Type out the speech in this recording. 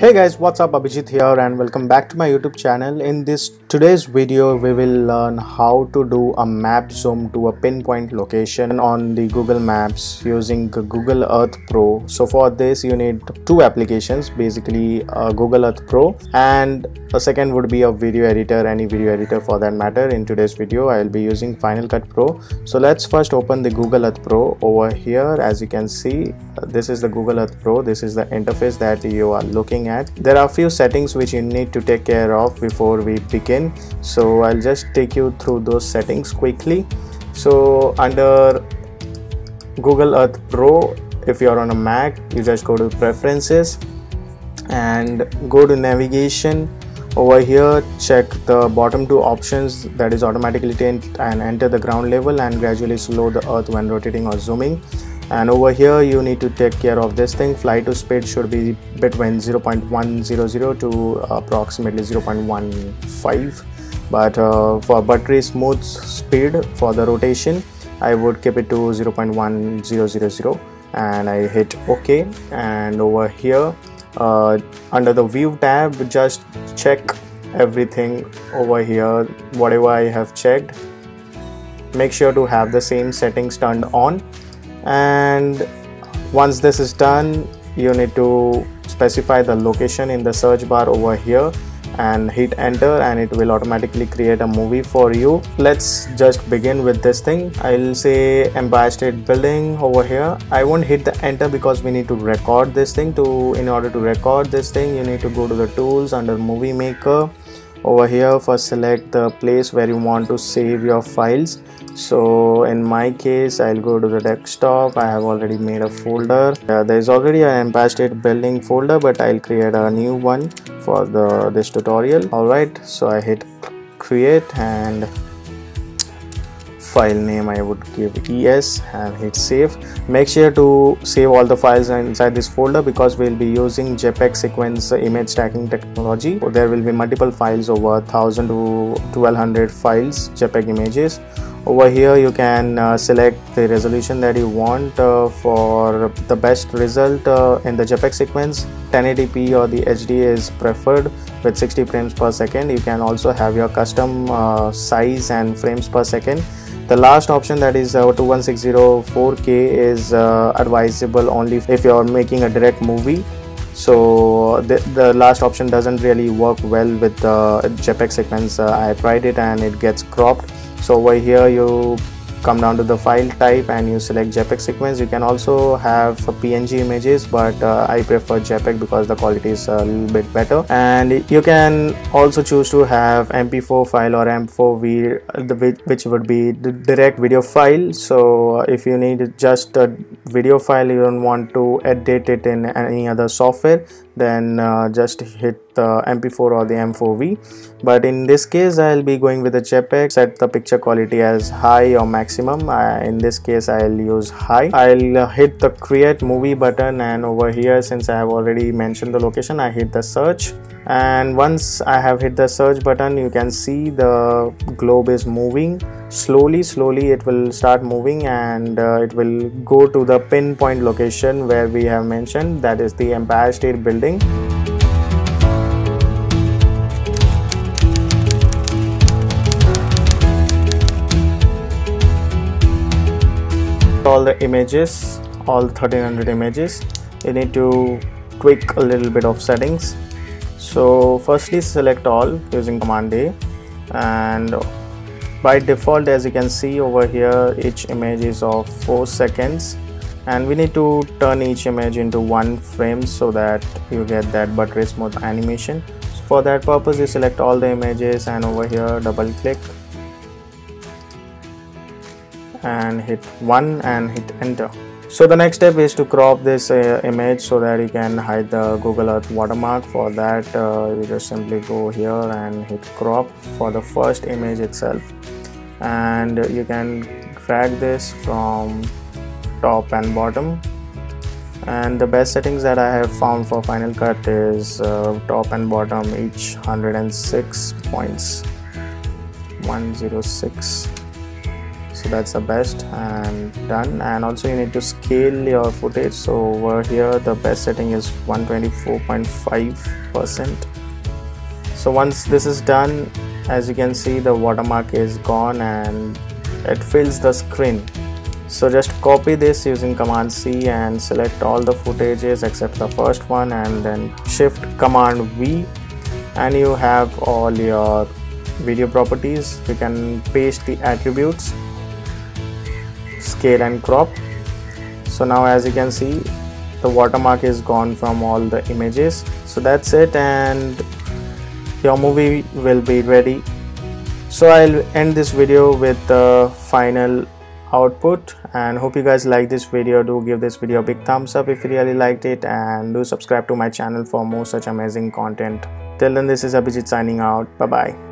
hey guys what's up? Abhijeet here and welcome back to my youtube channel. In this today's video we will learn how to do a map zoom to a pinpoint location on the google maps using google earth pro. So for this you need two applications basically uh, google earth pro and a second would be a video editor any video editor for that matter. In today's video i'll be using final cut pro. So let's first open the google earth pro over here. As you can see this is the google earth pro. This is the interface that you are looking looking at. There are a few settings which you need to take care of before we begin. So i'll just take you through those settings quickly. So under google earth pro if you're on a mac you just go to preferences and go to navigation. Over here check the bottom two options that is automatically and enter the ground level and gradually slow the earth when rotating or zooming and over here you need to take care of this thing. Fly to speed should be between 0.100 to approximately 0.15 but uh, for buttery smooth speed for the rotation I would keep it to 0.1000 and I hit OK. And over here uh, under the view tab just check everything over here. Whatever I have checked make sure to have the same settings turned on and once this is done you need to specify the location in the search bar over here and hit enter and it will automatically create a movie for you. Let's just begin with this thing. I'll say empire state building over here. I won't hit the enter because we need to record this thing to in order to record this thing you need to go to the tools under movie maker over here first select the place where you want to save your files. So in my case i'll go to the desktop. I have already made a folder. Uh, there is already an empire building folder but i'll create a new one for the this tutorial. All right so i hit create and file name I would give es and hit save. Make sure to save all the files inside this folder because we'll be using JPEG sequence image stacking technology. So there will be multiple files over 1000 to 1200 files JPEG images. Over here you can uh, select the resolution that you want uh, for the best result uh, in the JPEG sequence. 1080p or the HD is preferred with 60 frames per second. You can also have your custom uh, size and frames per second the last option that is uh, 2160 4k is uh, advisable only if you're making a direct movie. So the, the last option doesn't really work well with the jpeg sequence uh, i tried it and it gets cropped. So over here you come down to the file type and you select JPEG sequence. You can also have PNG images but uh, I prefer JPEG because the quality is a little bit better. And you can also choose to have MP4 file or M4V which would be the direct video file. So if you need just a video file you don't want to edit it in any other software then uh, just hit the mp4 or the m4v but in this case i'll be going with the jpeg set the picture quality as high or maximum. In this case i'll use high. I'll uh, hit the create movie button and over here since i have already mentioned the location i hit the search and once i have hit the search button you can see the globe is moving. Slowly slowly it will start moving and uh, it will go to the pinpoint location where we have mentioned that is the empire state building. All the images all 1300 images you need to tweak a little bit of settings so firstly select all using command a. And by default as you can see over here each image is of 4 seconds. And we need to turn each image into one frame so that you get that buttery smooth animation. So for that purpose you select all the images and over here double click. And hit 1 and hit enter so the next step is to crop this uh, image so that you can hide the google earth watermark. For that uh, you just simply go here and hit crop for the first image itself. And you can drag this from top and bottom. And the best settings that I have found for Final Cut is uh, top and bottom each 106 points. 106 so that's the best and done. And also you need to scale your footage. So over here the best setting is 124.5 percent. So once this is done as you can see the watermark is gone and it fills the screen. So just copy this using command C and select all the footages except the first one and then shift command V. And you have all your video properties. You can paste the attributes scale and crop. So now as you can see the watermark is gone from all the images. So that's it and your movie will be ready. So i'll end this video with the final output and hope you guys like this video. Do give this video a big thumbs up if you really liked it and do subscribe to my channel for more such amazing content. Till then this is abhijeet signing out. Bye bye